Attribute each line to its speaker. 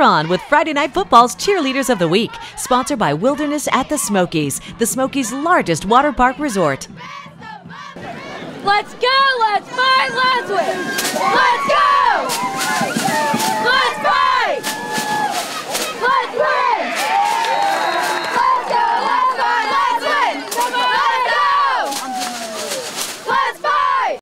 Speaker 1: cheer on with Friday Night Football's Cheerleaders of the Week, sponsored by Wilderness at the Smokies, the Smokies' largest water park resort.
Speaker 2: Let's go! Let's go!